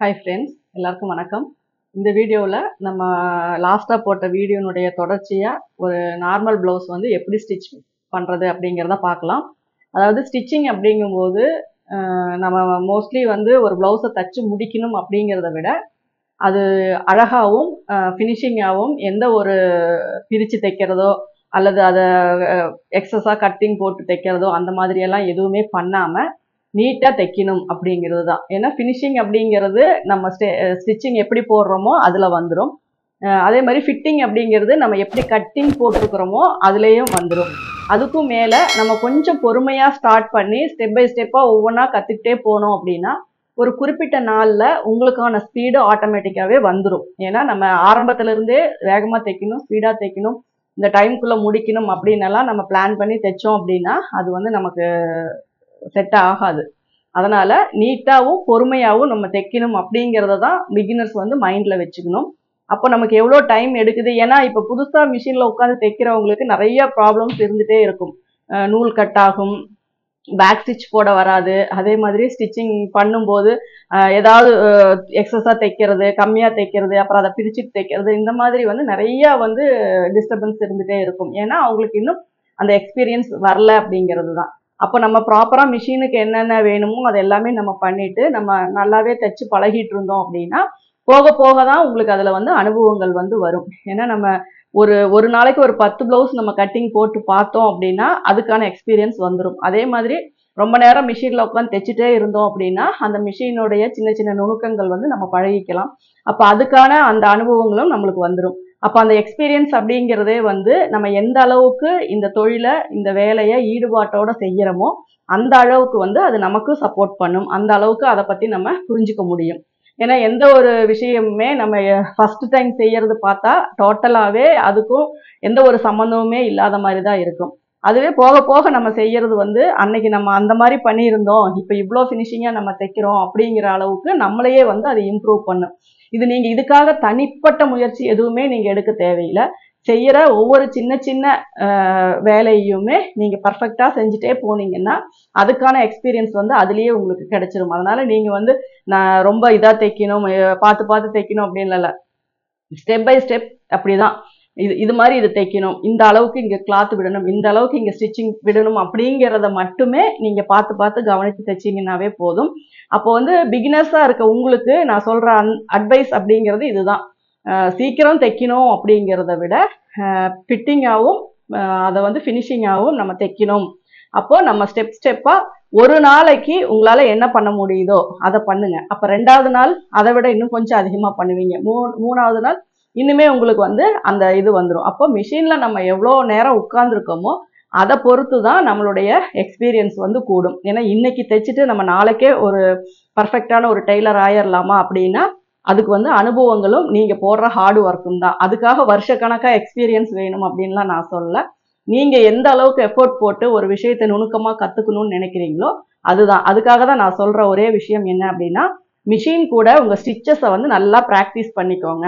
Hi friends எல்லாருக்கும் வணக்கம். இந்த வீடியோவில் நம்ம லாஸ்ட்டாக போட்ட வீடியோனுடைய தொடர்ச்சியாக ஒரு நார்மல் ப்ளவுஸ் வந்து எப்படி ஸ்டிச் பண்ணுறது அப்படிங்கிறத பார்க்கலாம். அதாவது ஸ்டிச்சிங் அப்படிங்கும்போது நம்ம மோஸ்ட்லி வந்து ஒரு ப்ளவுஸை தச்சு முடிக்கணும் அப்படிங்கிறத விட அது அழகாகவும் ஃபினிஷிங்காகவும் எந்த ஒரு பிரித்து தைக்கிறதோ அல்லது அதை எக்ஸஸாக கட்டிங் போட்டு தைக்கிறதோ அந்த மாதிரியெல்லாம் எதுவுமே பண்ணாமல் நீட்டாக தைக்கணும் அப்படிங்கிறது தான் ஏன்னா ஃபினிஷிங் அப்படிங்கிறது நம்ம ஸ்டே ஸ்டிச்சிங் எப்படி போடுறோமோ அதில் வந்துடும் அதே மாதிரி ஃபிட்டிங் அப்படிங்கிறது நம்ம எப்படி கட்டிங் போட்டிருக்கிறோமோ அதுலேயும் வந்துடும் அதுக்கும் மேலே நம்ம கொஞ்சம் பொறுமையாக ஸ்டார்ட் பண்ணி ஸ்டெப் பை ஸ்டெப்பாக ஒவ்வொன்றா கற்றுக்கிட்டே போனோம் அப்படின்னா ஒரு குறிப்பிட்ட நாளில் உங்களுக்கான ஸ்பீடு ஆட்டோமேட்டிக்காகவே வந்துடும் ஏன்னா நம்ம ஆரம்பத்துலேருந்தே வேகமாக தைக்கணும் ஸ்பீடாக தைக்கணும் இந்த டைம்குள்ளே முடிக்கணும் அப்படின்னு எல்லாம் நம்ம பிளான் பண்ணி தைச்சோம் அப்படின்னா அது வந்து நமக்கு செட் ஆகாது. அதனால் நீட்டாகவும் பொறுமையாகவும் நம்ம தைக்கணும் அப்படிங்கிறத தான் பிகினர்ஸ் வந்து மைண்டில் வச்சுக்கணும். அப்போ நமக்கு எவ்வளோ டைம் எடுக்குது? ஏன்னா இப்போ புதுசாக மிஷினில் உட்காந்து தைக்கிறவங்களுக்கு நிறைய ப்ராப்ளம்ஸ் இருந்துகிட்டே இருக்கும். நூல் கட் ஆகும் பேக் ஸ்டிச் போட வராது. அதே மாதிரி ஸ்டிச்சிங் பண்ணும்போது ஏதாவது எக்ஸஸாக தைக்கிறது கம்மியாக தைக்கிறது அப்புறம் அதை பிரிச்சுட்டு தைக்கிறது இந்த மாதிரி வந்து நிறையா வந்து டிஸ்டர்பன்ஸ் இருந்துகிட்டே இருக்கும். ஏன்னா அவங்களுக்கு இன்னும் அந்த எக்ஸ்பீரியன்ஸ் வரல அப்படிங்கிறது தான். அப்போ நம்ம ப்ராப்பராக மிஷினுக்கு என்னென்ன வேணுமோ அது எல்லாமே நம்ம பண்ணிவிட்டு நம்ம நல்லாவே தைச்சு பழகிட்டு இருந்தோம் அப்படின்னா போக போக தான் உங்களுக்கு அதில் வந்து அனுபவங்கள் வந்து வரும். ஏன்னா நம்ம ஒரு ஒரு நாளைக்கு ஒரு பத்து ப்ளவுஸ் நம்ம கட்டிங் போட்டு பார்த்தோம் அப்படின்னா அதுக்கான எக்ஸ்பீரியன்ஸ் வந்துடும் அதே மாதிரி ரொம்ப நேரம் மிஷினில் உட்காந்து தைச்சிட்டே இருந்தோம் அப்படின்னா அந்த மிஷினுடைய சின்ன சின்ன நுணுக்கங்கள் வந்து நம்ம பழகிக்கலாம். அப்போ அதுக்கான அந்த அனுபவங்களும் நம்மளுக்கு வந்துடும் அப்போ அந்த எக்ஸ்பீரியன்ஸ் அப்படிங்கிறதே வந்து நம்ம எந்த அளவுக்கு இந்த தொழிலை இந்த வேலையை ஈடுபாட்டோட செய்கிறோமோ அந்த அளவுக்கு வந்து அது நமக்கும் சப்போர்ட் பண்ணும். அந்த அளவுக்கு அதை பற்றி நம்ம புரிஞ்சுக்க முடியும். ஏன்னா எந்த ஒரு விஷயமுமே நம்ம ஃபர்ஸ்ட் டைம் செய்யறது பார்த்தா டோட்டலாகவே அதுக்கும் எந்த ஒரு சம்மந்தமுமே இல்லாத மாதிரி தான் இருக்கும். அதுவே போக போக நம்ம செய்யறது வந்து அன்னைக்கு நம்ம அந்த மாதிரி பண்ணியிருந்தோம் இப்போ இவ்வளோ ஃபினிஷிங்காக நம்ம தைக்கிறோம் அப்படிங்கிற அளவுக்கு நம்மளையே வந்து அது இம்ப்ரூவ் பண்ணும். இது நீங்கள் இதுக்காக தனிப்பட்ட முயற்சி எதுவுமே நீங்கள் எடுக்க தேவையில்லை. செய்கிற ஒவ்வொரு சின்ன சின்ன வேலையுமே நீங்கள் பர்ஃபெக்டாக செஞ்சுட்டே போனீங்கன்னா அதுக்கான எக்ஸ்பீரியன்ஸ் வந்து அதுலேயே உங்களுக்கு கிடைச்சிரும். அதனால நீங்கள் வந்து நான் ரொம்ப இதாக தைக்கணும் பார்த்து பார்த்து தைக்கணும் அப்படின்னு இல்லை ஸ்டெப் பை ஸ்டெப் அப்படிதான். இது இது மாதிரி இது தைக்கணும். இந்த அளவுக்கு இங்கே கிளாத் விடணும். இந்த அளவுக்கு இங்கே ஸ்டிச்சிங் விடணும் அப்படிங்கிறத மட்டுமே நீங்கள் பார்த்து பார்த்து கவனித்து தைச்சிங்கன்னாவே போதும். அப்போ வந்து பிகினர்ஸாக இருக்க உங்களுக்கு நான் சொல்கிற அன் அட்வைஸ் அப்படிங்கிறது இதுதான். சீக்கிரம் தைக்கணும் அப்படிங்கிறத விட ஃபிட்டிங்காகவும் அதை வந்து ஃபினிஷிங்காகவும் நம்ம தைக்கணும். அப்போது நம்ம ஸ்டெப் ஸ்டெப்பாக ஒரு நாளைக்கு உங்களால் என்ன பண்ண முடியுதோ அதை பண்ணுங்கள் அப்போ ரெண்டாவது நாள் அதை விட இன்னும் கொஞ்சம் அதிகமாக பண்ணுவீங்க. மூ மூணாவது நாள் இன்னுமே உங்களுக்கு வந்து அந்த இது வந்துடும் அப்போ மிஷினில் நம்ம எவ்வளோ நேரம் உட்காந்துருக்கோமோ அதை பொறுத்து தான் நம்மளுடைய எக்ஸ்பீரியன்ஸ் வந்து கூடும். ஏன்னா இன்னைக்கு தைச்சிட்டு நம்ம நாளைக்கே ஒரு பர்ஃபெக்டான ஒரு டெய்லர் ஆயிடலாமா அப்படின்னா அதுக்கு வந்து அனுபவங்களும் நீங்கள் போடுற ஹார்டு ஒர்க்கும் தான். அதுக்காக வருஷக்கணக்காக எக்ஸ்பீரியன்ஸ் வேணும் அப்படின்லாம் நான் சொல்லலை. நீங்கள் எந்த அளவுக்கு எஃபோர்ட் போட்டு ஒரு விஷயத்தை நுணுக்கமாக கற்றுக்கணும்னு நினைக்கிறீங்களோ அதுதான். அதுக்காக தான் நான் சொல்கிற ஒரே விஷயம் என்ன அப்படின்னா மிஷின் கூட உங்கள் ஸ்டிச்சஸை வந்து நல்லா ப்ராக்டிஸ் பண்ணிக்கோங்க.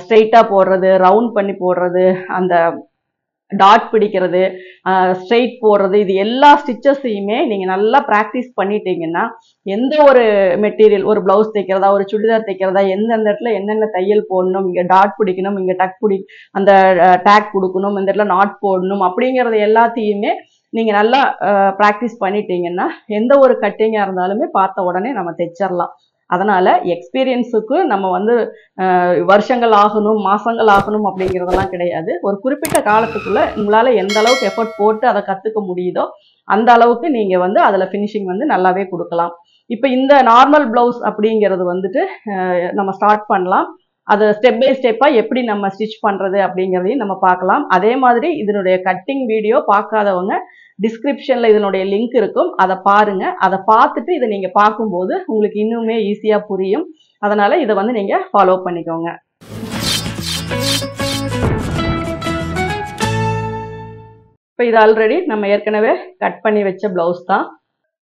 ஸ்ட்ரெயிட்டாக போடுறது ரவுண்ட் பண்ணி போடுறது அந்த டாட் பிடிக்கிறது ஸ்ட்ரெயிட் போடுறது இது எல்லா ஸ்டிச்சஸையுமே நீங்கள் நல்லா ப்ராக்டிஸ் பண்ணிட்டீங்கன்னா எந்த ஒரு மெட்டீரியல் ஒரு ப்ளவுஸ் தைக்கிறதா ஒரு சுடிதார் தைக்கிறதா எந்தெந்த இடத்துல என்னென்ன தையல் போடணும் இங்கே டாட் பிடிக்கணும் இங்கே டக் பிடி அந்த டேக் கொடுக்கணும் இந்த இடத்துல நாட் போடணும் அப்படிங்கிறது எல்லாத்தையுமே நீங்கள் நல்லா ப்ராக்டிஸ் பண்ணிட்டீங்கன்னா எந்த ஒரு கட்டிங்காக இருந்தாலுமே பார்த்த உடனே நம்ம தைச்சிடலாம் அதனால் எக்ஸ்பீரியன்ஸுக்கு நம்ம வந்து வருஷங்கள் ஆகணும் மாதங்கள் ஆகணும் அப்படிங்கிறதெல்லாம் கிடையாது. ஒரு குறிப்பிட்ட காலத்துக்குள்ளே உங்களால் எந்த அளவுக்கு எஃபர்ட் போட்டு அதை கற்றுக்க முடியுதோ அந்த அளவுக்கு நீங்கள் வந்து அதில் ஃபினிஷிங் வந்து நல்லாவே கொடுக்கலாம். இப்போ இந்த நார்மல் ப்ளவுஸ் அப்படிங்கிறது வந்துட்டு நம்ம ஸ்டார்ட் பண்ணலாம். அது ஸ்டெப் பை ஸ்டெப்பாக எப்படி நம்ம ஸ்டிச் பண்ணுறது அப்படிங்கிறதையும் நம்ம பார்க்கலாம். அதே மாதிரி இதனுடைய கட்டிங் வீடியோ பார்க்காதவங்க டிஸ்கிரிப்ஷனில் இதனுடைய லிங்க் இருக்கும். அதை பாருங்கள் அதை பார்த்துட்டு இதை நீங்கள் பார்க்கும்போது உங்களுக்கு இன்னுமே ஈஸியாக புரியும். அதனால் இதை வந்து நீங்கள் ஃபாலோ பண்ணிக்கோங்க. இப்போ இது ஆல்ரெடி நம்ம ஏற்கனவே கட் பண்ணி வச்ச ப்ளவுஸ் தான்.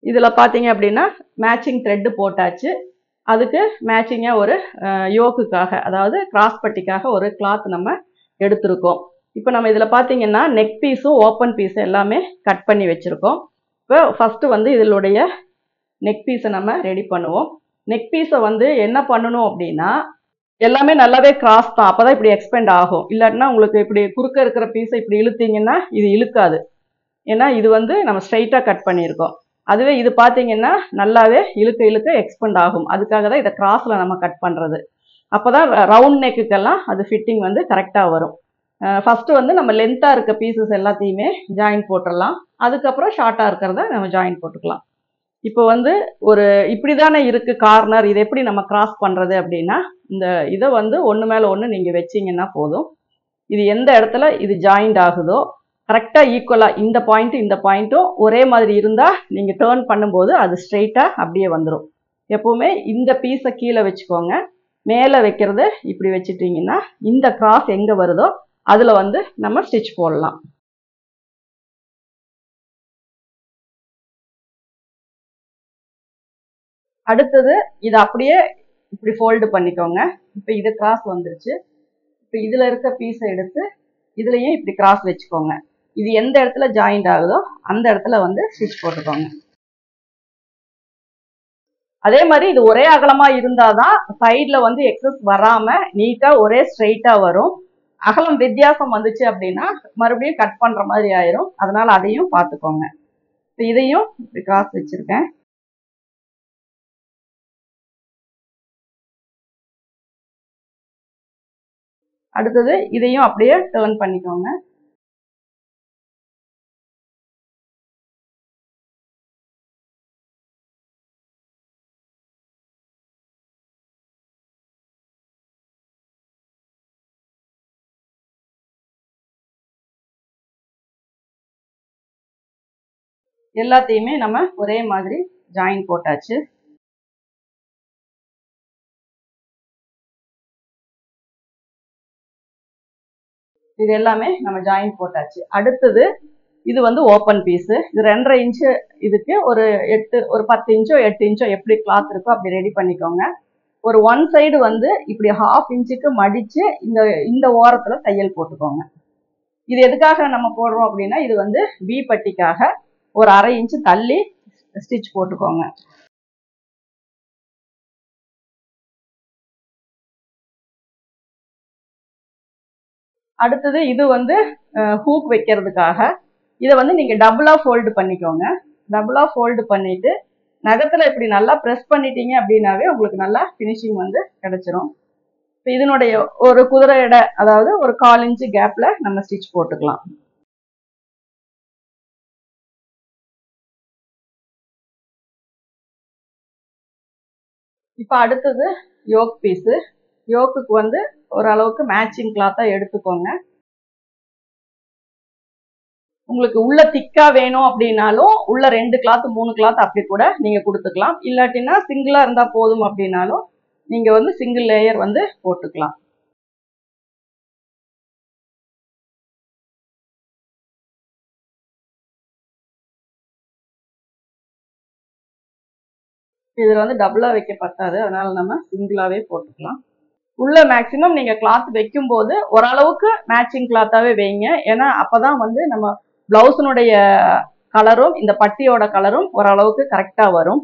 இதில் பார்த்தீங்க அப்படின்னா மேட்சிங் த்ரெட்டு போட்டாச்சு. அதுக்கு மேட்சிங்காக ஒரு யோக்குக்காக அதாவது கிராஸ் பட்டிக்காக ஒரு கிளாத் நம்ம எடுத்திருக்கோம். இப்போ நம்ம இதில் பார்த்தீங்கன்னா நெக் பீஸும் ஓப்பன் பீஸும் எல்லாமே கட் பண்ணி வச்சுருக்கோம். இப்போ ஃபஸ்ட்டு வந்து இதனுடைய நெக் பீஸை நம்ம ரெடி பண்ணுவோம். நெக் பீஸை வந்து என்ன பண்ணணும் அப்படின்னா எல்லாமே நல்லாவே கிராஸ் தான். அப்போ தான் இப்படி எக்ஸ்பெண்ட் ஆகும். இல்லாட்டினா உங்களுக்கு இப்படி குறுக்க இருக்கிற பீஸை இப்படி இழுத்தீங்கன்னா இது இழுக்காது. ஏன்னா இது வந்து நம்ம ஸ்ட்ரைட்டாக கட் பண்ணியிருக்கோம். அதுவே இது பார்த்தீங்கன்னா நல்லாவே இழுக்க இழுக்க எக்ஸ்பெண்ட் ஆகும். அதுக்காக தான் இதை கிராஸில் நம்ம கட் பண்ணுறது அப்போ தான் ரவுண்ட் நெக்குக்கெல்லாம் அது ஃபிட்டிங் வந்து கரெக்டாக வரும். ஃபஸ்ட்டு வந்து நம்ம லென்த்தாக இருக்க பீசஸ் எல்லாத்தையுமே ஜாயின் போட்டுடலாம். அதுக்கப்புறம் ஷார்ட்டாக இருக்கிறத நம்ம ஜாயின் போட்டுக்கலாம். இப்போ வந்து ஒரு இப்படி தானே இருக்குது கார்னர் இதை எப்படி நம்ம கிராஸ் பண்ணுறது அப்படின்னா இந்த இதை வந்து ஒன்று மேலே ஒன்று நீங்கள் வச்சிங்கன்னா போதும். இது எந்த இடத்துல இது ஜாயிண்ட் ஆகுதோ கரெக்டாக ஈக்குவலாக இந்த பாயிண்ட்டும் இந்த பாயிண்ட்டும் ஒரே மாதிரி இருந்தால் நீங்கள் டேர்ன் பண்ணும்போது அது ஸ்ட்ரெயிட்டாக அப்படியே வந்துடும் எப்போவுமே இந்த பீஸை கீழே வச்சுக்கோங்க. மேலே வைக்கிறது இப்படி வச்சுட்டிங்கன்னா இந்த கிராஸ் எங்கே வருதோ அதில் வந்து நம்ம ஸ்டிச் போடலாம். அடுத்தது இதை அப்படியே இப்படி ஃபோல்டு பண்ணிக்கோங்க. இப்போ இது கிராஸ் வந்துருச்சு. இப்போ இதில் இருக்க பீஸை எடுத்து இதுலேயும் இப்படி கிராஸ் வச்சுக்கோங்க. இது எந்த இடத்துல ஜாயிண்ட் ஆகுதோ அந்த இடத்துல வந்து ஸ்டிச் போட்டுக்கோங்க. அதே மாதிரி இது ஒரே அகலமாக இருந்தால் தான் சைடில் வந்து எக்ஸஸ் வராமல் நீட்டாக ஒரே ஸ்ட்ரெயிட்டாக வரும். அகலம் வித்தியாசம் வந்துச்சு அப்படின்னா மறுபடியும் கட் பண்ற மாதிரி ஆயிரும். அதனால அதையும் பார்த்துக்கோங்க. இப்போ இதையும் கிராஸ் வச்சிருக்கேன். அடுத்தது இதையும் அப்படியே டேர்ன் பண்ணிக்கோங்க. எல்லாத்தையுமே நம்ம ஒரே மாதிரி ஜாயின் போட்டாச்சு. இது எல்லாமே நம்ம ஜாயின் போட்டாச்சு. அடுத்தது இது வந்து ஓப்பன் பீஸு இது ரெண்டரை இன்ச்சு இதுக்கு ஒரு எட்டு ஒரு பத்து இன்ச்சோ எட்டு இன்ச்சோ எப்படி கிளாத் இருக்கோ அப்படி ரெடி பண்ணிக்கோங்க. ஒரு ஒன் சைடு வந்து இப்படி ஹாஃப் இன்ச்சுக்கு மடித்து இந்த இந்த ஓரத்தில் தையல் போட்டுக்கோங்க. இது எதுக்காக நம்ம போடுறோம் அப்படின்னா இது வந்து வி பட்டிக்காக ஒரு அரை இன்ச்சு தள்ளி ஸ்டிச் போட்டுக்கோங்க. அடுத்தது இது வந்து ஹூக் வைக்கிறதுக்காக. இதை வந்து நீங்கள் டபுளாக ஃபோல்டு பண்ணிக்கோங்க. டபுளாக ஃபோல்டு பண்ணிட்டு நகத்தில் இப்படி நல்லா ப்ரெஸ் பண்ணிட்டீங்க அப்படின்னாவே உங்களுக்கு நல்லா ஃபினிஷிங் வந்து கிடச்சிரும். இப்போ இதனுடைய ஒரு குதிரை எடை அதாவது ஒரு கால் இன்ச்சு கேப்பில் நம்ம ஸ்டிச் போட்டுக்கலாம். இப்போ அடுத்தது யோக் பீஸு யோக்குக்கு வந்து ஓரளவுக்கு மேட்சிங் கிளாத்தாக எடுத்துக்கோங்க. உங்களுக்கு உள்ள திக்கா வேணும் அப்படின்னாலும் உள்ள ரெண்டு கிளாத் மூணு கிளாத் அப்படி கூட நீங்க கொடுத்துக்கலாம். இல்லாட்டினா சிங்கிளா இருந்தா போதும் அப்படின்னாலும் நீங்க வந்து சிங்கிள் லேயர் வந்து போட்டுக்கலாம். இதில் வந்து டபுளாக வைக்க பத்தாது. அதனால் நம்ம சிங்கிளாகவே போட்டுக்கலாம். உள்ள மேக்ஸிமம் நீங்கள் கிளாத் வைக்கும்போது ஓரளவுக்கு மேட்சிங் கிளாத்தாகவே வைங்க. ஏன்னா அப்போ தான் வந்து நம்ம ப்ளவுஸினுடைய கலரும் இந்த பட்டியோட கலரும் ஓரளவுக்கு கரெக்டாக வரும்.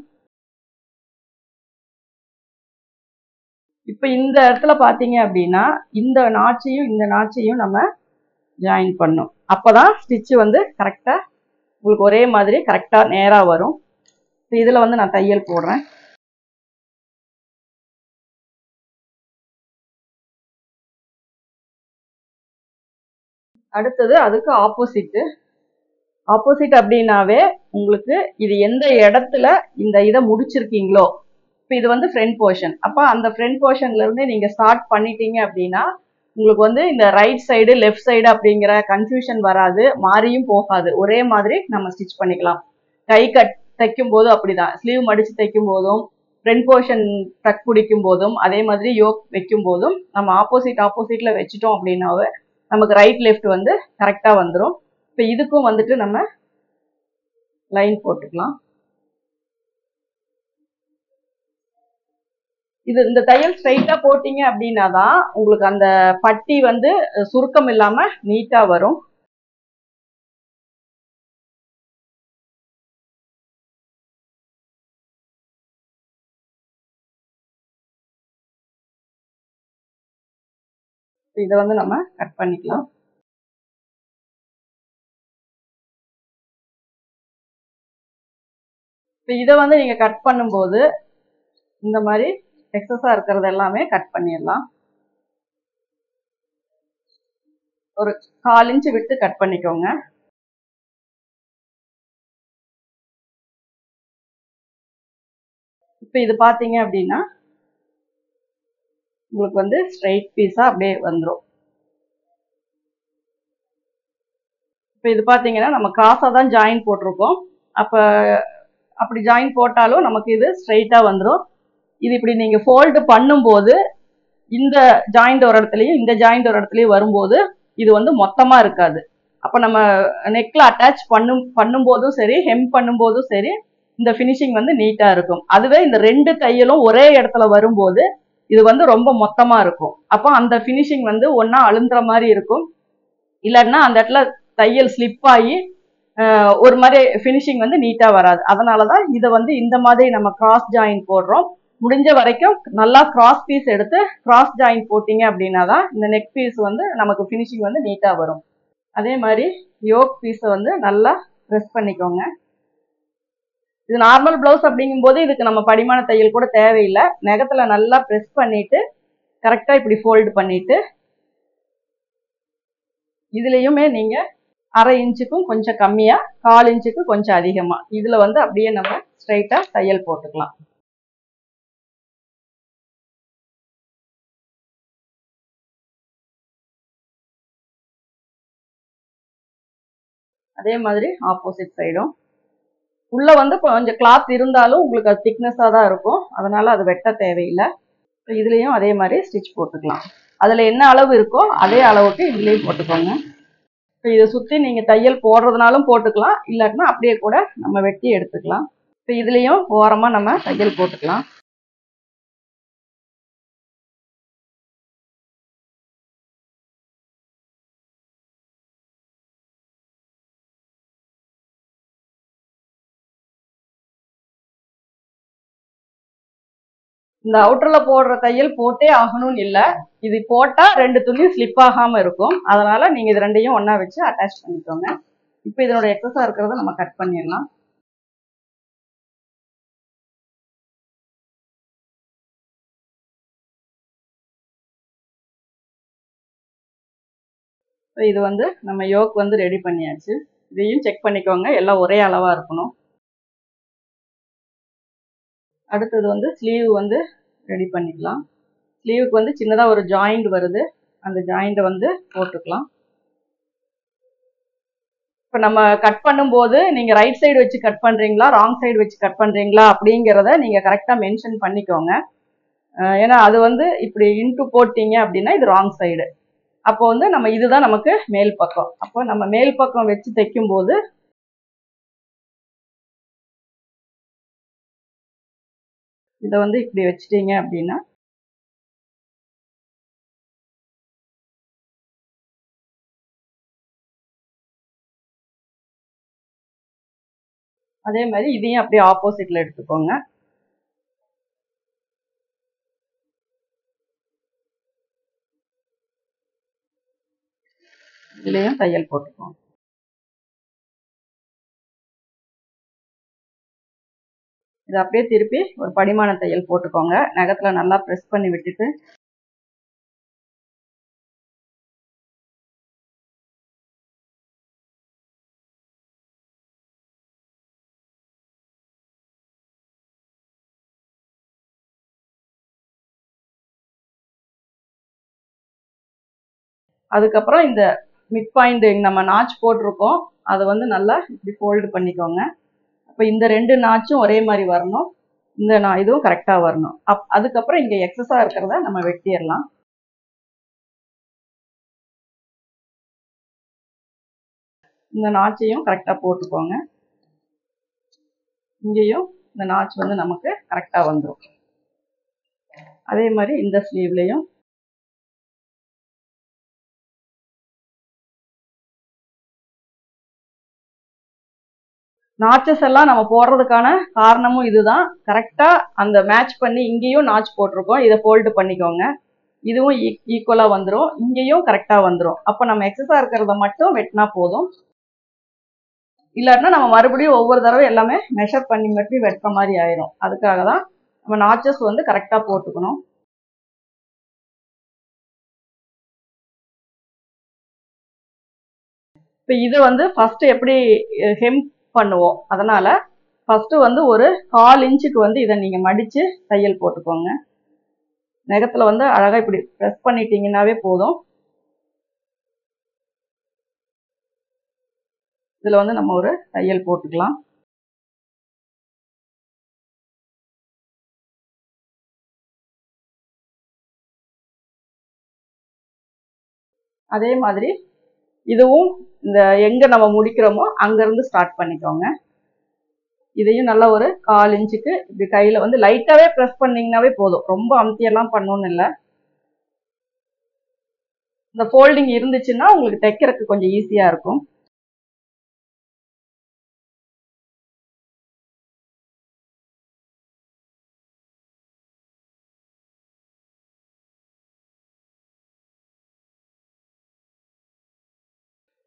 இப்போ இந்த இடத்துல பார்த்தீங்க அப்படின்னா இந்த நாச்சையும் இந்த நாச்சையும் நம்ம ஜாயின் பண்ணும். அப்போ தான் ஸ்டிச்சு வந்து கரெக்டாக உங்களுக்கு ஒரே மாதிரி கரெக்டாக நேராக வரும். இதில் வந்து நான் தையல் போடுறேன். அடுத்தது அதுக்கு ஆப்போசிட்டு ஆப்போசிட் அப்படின்னாவே உங்களுக்கு இது எந்த இடத்துல இந்த இதை முடிச்சிருக்கீங்களோ. இப்போ இது வந்து ஃப்ரண்ட் போர்ஷன் அப்போ அந்த ஃப்ரண்ட் போர்ஷன்லேருந்து நீங்கள் ஸ்டார்ட் பண்ணிட்டீங்க அப்படின்னா உங்களுக்கு வந்து இந்த ரைட் சைடு லெஃப்ட் சைடு அப்படிங்கிற கன்ஃபியூஷன் வராது மாறியும் போகாது. ஒரே மாதிரி நம்ம ஸ்டிச் பண்ணிக்கலாம். கை கட் தைக்கும் போதும் அப்படிதான். ஸ்லீவ் மடிச்சு தைக்கும் போதும் ஃப்ரண்ட் போர்ஷன் டக் பிடிக்கும் போதும் அதே மாதிரி யோக் வைக்கும் போதும் நம்ம ஆப்போசிட் ஆப்போசிட்ல வச்சுட்டோம் அப்படின்னாவே நமக்கு ரைட் லெஃப்ட் வந்து கரெக்டாக வந்துடும் இப்போ இதுக்கும் வந்துட்டு நம்ம லைன் போட்டுக்கலாம். இது இந்த தையல் ஸ்ட்ரைட்டா போட்டீங்க அப்படின்னா தான் உங்களுக்கு அந்த பட்டி வந்து சுருக்கம் இல்லாம நீட்டா வரும். இதை வந்து நம்ம கட் பண்ணிக்கலாம். இப்போ இதை வந்து நீங்க கட் பண்ணும்போது இந்த மாதிரி எக்ஸஸாக இருக்கிறது எல்லாமே கட் பண்ணிடலாம். ஒரு கால் இன்ச்சு விட்டு கட் பண்ணிக்கோங்க. இப்போ இது பார்த்தீங்க அப்படின்னா உங்களுக்கு வந்து ஸ்ட்ரைட் பீஸாக அப்படியே வந்துடும் இப்போ இது பார்த்தீங்கன்னா நம்ம காசாக தான் ஜாயின் போட்டிருக்கோம். அப்போ அப்படி ஜாயின் போட்டாலும் நமக்கு இது ஸ்ட்ரைட்டாக வந்துடும் இது இப்படி நீங்கள் ஃபோல்டு பண்ணும்போது இந்த ஜாயிண்ட் ஒரு இடத்துலையும் இந்த ஜாயிண்ட் ஒரு இடத்துலையும் வரும்போது இது வந்து மொத்தமாக இருக்காது. அப்போ நம்ம நெக்கில் அட்டாச் பண்ணும் பண்ணும்போதும் சரி ஹெம் பண்ணும்போதும் சரி இந்த ஃபினிஷிங் வந்து நீட்டாக இருக்கும். அதுவே இந்த ரெண்டு தையலும் ஒரே இடத்துல வரும்போது இது வந்து ரொம்ப மொத்தமாக இருக்கும். அப்போ அந்த ஃபினிஷிங் வந்து ஒன்றா அழுந்துற மாதிரி இருக்கும். இல்லைன்னா அந்த இடத்துல தையல் ஸ்லிப் ஆகி ஒரு மாதிரி ஃபினிஷிங் வந்து நீட்டாக வராது. அதனால தான் இதை வந்து இந்த மாதிரி நம்ம கிராஸ் ஜாயின் போடுறோம். முடிஞ்ச வரைக்கும் நல்லா கிராஸ் பீஸ் எடுத்து கிராஸ் ஜாயின் போட்டிங்க அப்படின்னா தான் இந்த நெக் பீஸ் வந்து நமக்கு ஃபினிஷிங் வந்து நீட்டாக வரும். அதே மாதிரி யோக் பீஸை வந்து நல்லா ப்ரெஸ் பண்ணிக்கோங்க. இது நார்மல் ப்ளவுஸ் அப்படிங்கும்போது இதுக்கு நம்ம படிமான தையல் கூட தேவையில்லை. நெகத்தில் நல்லா ப்ரெஸ் பண்ணிட்டு கரெக்டாக இப்படி ஃபோல்டு பண்ணிட்டு இதுலேயுமே நீங்கள் அரை இன்ச்சுக்கும் கொஞ்சம் கம்மியாக கால் இன்ச்சுக்கு கொஞ்சம் அதிகமாக இதில் வந்து அப்படியே நம்ம ஸ்ட்ரைட்டாக தையல் போட்டுக்கலாம். அதே மாதிரி ஆப்போசிட் சைடும் உள்ளே வந்து கொஞ்சம் கிளாத் இருந்தாலும் உங்களுக்கு அது திக்னஸாக தான் இருக்கும். அதனால் அது வெட்ட தேவையில்லை. இதுலேயும் அதே மாதிரி ஸ்டிச் போட்டுக்கலாம். அதில் என்ன அளவு இருக்கோ அதே அளவுக்கு இதுலேயும் போட்டுக்கோங்க. இப்போ இதை சுற்றி நீங்கள் தையல் போடுறதுனாலும் போட்டுக்கலாம். இல்லாட்டினா அப்படியே கூட நம்ம வெட்டி எடுத்துக்கலாம். இப்போ இதுலேயும் ஓரமாக நம்ம தையல் போட்டுக்கலாம். இந்த அவுட்டர்ல போடுற தையல் போட்டே ஆகணும்னு இல்லை. இது போட்டா ரெண்டு துணியும் ஸ்லிப் ஆகாம இருக்கும். அதனால நீங்க இது ரெண்டையும் ஒன்னா வச்சு அட்டாச் பண்ணிக்கோங்க. இப்போ இதனோட எக்ஸஸா இருக்கிறத நம்ம கட் பண்ணிடலாம். இது வந்து நம்ம யோக் வந்து ரெடி பண்ணியாச்சு. இதையும் செக் பண்ணிக்கோங்க. எல்லாம் ஒரே அளவாக இருக்கணும். அடுத்தது வந்து ஸ்லீவ் வந்து ரெடி பண்ணிக்கலாம். ஸ்லீவுக்கு வந்து சின்னதாக ஒரு ஜாயிண்ட் வருது. அந்த ஜாயிண்ட்டை வந்து போட்டுக்கலாம். இப்போ நம்ம கட் பண்ணும்போது நீங்கள் ரைட் சைடு வச்சு கட் பண்ணுறீங்களா ராங் சைடு வச்சு கட் பண்ணுறீங்களா அப்படிங்கிறத நீங்கள் கரெக்டாக மென்ஷன் பண்ணிக்கோங்க. ஏன்னா அது வந்து இப்படி இன்ட்டு போட்டிங்க அப்படின்னா இது ராங் சைடு அப்போ வந்து நம்ம இதுதான் நமக்கு மேல் பக்கம். அப்போ நம்ம மேல் பக்கம் வச்சு தைக்கும்போது இதை வந்து இப்படி வச்சிட்டீங்க அப்படின்னா அதே மாதிரி இதையும் அப்படியே ஆப்போசிட்ல எடுத்துக்கோங்க. இதுலயும் தையல் போட்டுக்கோங்க. இதை அப்படியே திருப்பி ஒரு படிமான தையல் போட்டுக்கோங்க. நகத்துல நல்லா ப்ரெஸ் பண்ணி விட்டுட்டு அதுக்கப்புறம் இந்த மிட் பாயிண்ட் நம்ம நாச் போட்டிருக்கோம். அதை வந்து நல்லா இப்படி ஃபோல்டு பண்ணிக்கோங்க. இப்போ இந்த ரெண்டு நாச்சும் ஒரே மாதிரி வரணும். இந்த நான் இதுவும் கரெக்டாக வரணும். அப் அதுக்கப்புறம் இங்கே எக்ஸஸாக இருக்கிறத நம்ம வெட்டிடலாம். இந்த நாச்சையும் கரெக்டாக போட்டுக்கோங்க. இங்கேயும் இந்த நாச் வந்து நமக்கு கரெக்டாக வந்துடும் அதே மாதிரி இந்த ஸ்லீவ்லேயும் நாச்சஸ் எல்லாம் நம்ம போடுறதுக்கான காரணமும் இதுதான். கரெக்டாக அந்த மேட்ச் பண்ணி இங்கேயும் நாச் போட்டிருக்கோம். இதை ஃபோல்டு பண்ணிக்கோங்க. இதுவும் e-, ஈக்குவலாக வந்துடும் இங்கேயும் கரெக்டாக வந்துடும் அப்போ நம்ம எக்ஸஸாக இருக்கிறத மட்டும் வெட்டினா போதும். இல்லாட்டினா நம்ம மறுபடியும் ஒவ்வொரு தடவை எல்லாமே மெஷர் பண்ணி மட்டும் வெட்டுற மாதிரி ஆயிரும். அதுக்காக தான் நம்ம நாச்சஸ் வந்து கரெக்டாக போட்டுக்கணும். இப்போ இது வந்து ஃபஸ்ட்டு எப்படி eh, ஹெம்ப் பண்ணுவோம். அதனால் ஃபஸ்ட்டு வந்து ஒரு கால் இன்ச்சுக்கு வந்து இதை நீங்கள் மடித்து தையல் போட்டுக்கோங்க. நகத்துல வந்து அழகாக இப்படி ப்ரெஸ் பண்ணிட்டீங்கன்னாவே போதும். இதில் வந்து நம்ம ஒரு தையல் போட்டுக்கலாம். அதே மாதிரி இதுவும் இந்த எங்கே நம்ம முடிக்கிறோமோ அங்கேருந்து ஸ்டார்ட் பண்ணிக்கோங்க. இதையும் நல்லா ஒரு கால் இன்ச்சுக்கு இப்படி கையில் வந்து லைட்டாகவே ப்ரெஸ் பண்ணிங்கனாவே போதும். ரொம்ப அமுத்தியெல்லாம் பண்ணணும்னு இல்லை. இந்த ஃபோல்டிங் இருந்துச்சுன்னா உங்களுக்கு தைக்கிறதுக்கு கொஞ்சம் ஈஸியாக இருக்கும்.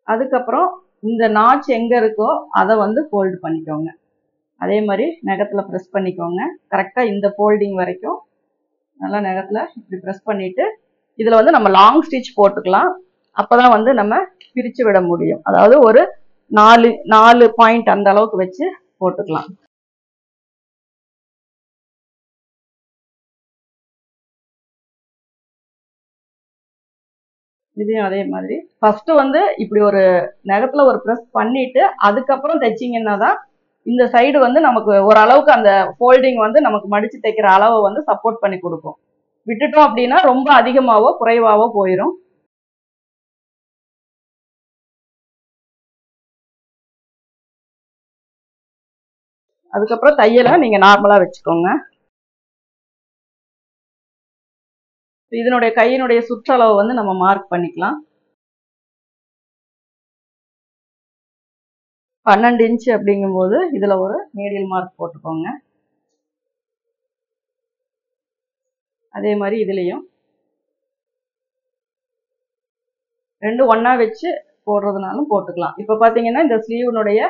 அதுக்கப்புறம் இந்த நாச் எங்கே இருக்கோ அதை வந்து ஃபோல்டு பண்ணிக்கோங்க. அதே மாதிரி நகத்தில் ப்ரெஸ் பண்ணிக்கோங்க. கரெக்டாக இந்த ஃபோல்டிங் வரைக்கும் நல்லா நகத்தில் இப்படி ப்ரெஸ் பண்ணிவிட்டு இதில் வந்து நம்ம லாங் ஸ்டிச் போட்டுக்கலாம். அப்போ தான் வந்து நம்ம பிரித்து விட முடியும். அதாவது ஒரு நாலு நாலு பாயிண்ட் அந்த அளவுக்கு வச்சு போட்டுக்கலாம். இதையும் அதே மாதிரி. ஃபஸ்ட்டு வந்து இப்படி ஒரு நகத்துல ஒரு ப்ரெஸ் பண்ணிவிட்டு அதுக்கப்புறம் தைச்சிங்கன்னா தான் இந்த சைடு வந்து நமக்கு ஓரளவுக்கு அந்த ஃபோல்டிங் வந்து நமக்கு மடித்து தைக்கிற அளவை வந்து சப்போர்ட் பண்ணி கொடுக்கும். விட்டுட்டோம் அப்படின்னா ரொம்ப அதிகமாகவோ குறைவாகவோ போயிடும் அதுக்கப்புறம் தையலை நீங்கள் நார்மலாக வச்சுக்கோங்க. இதனுடைய கையினுடைய சுற்றளவு வந்து நம்ம மார்க் பண்ணிக்கலாம். பன்னெண்டு இன்ச்சு அப்படிங்கும்போது இதில் ஒரு மீடியல் மார்க் போட்டுக்கோங்க. அதே மாதிரி இதுலேயும். ரெண்டு ஒன்றா வச்சு போடுறதுனாலும் போட்டுக்கலாம். இப்போ பார்த்தீங்கன்னா இந்த ஸ்லீவனுடைய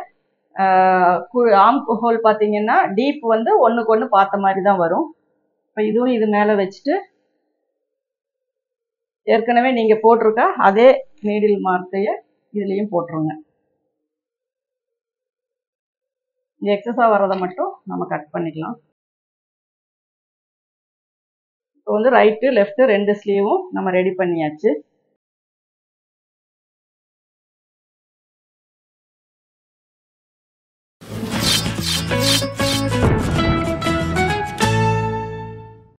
ஆம் ஹோல் பார்த்தீங்கன்னா டீப் வந்து ஒன்றுக்கு ஒன்று பார்த்த மாதிரி தான் வரும். இப்போ இதுவும் இது மேலே வச்சுட்டு ஏற்கனவே நீங்கள் போட்டிருக்க அதே நீடில் மார்க்கையை இதுலேயும் போட்டுருங்க. இந்த எக்ஸஸாக வர்றதை மட்டும் நம்ம கட் பண்ணிக்கலாம். இப்போ வந்து ரைட்டு லெஃப்ட்டு ரெண்டு ஸ்லீவும் நம்ம ரெடி பண்ணியாச்சு.